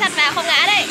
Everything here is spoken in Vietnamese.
chặt vào không ngã đây